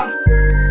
Tchau.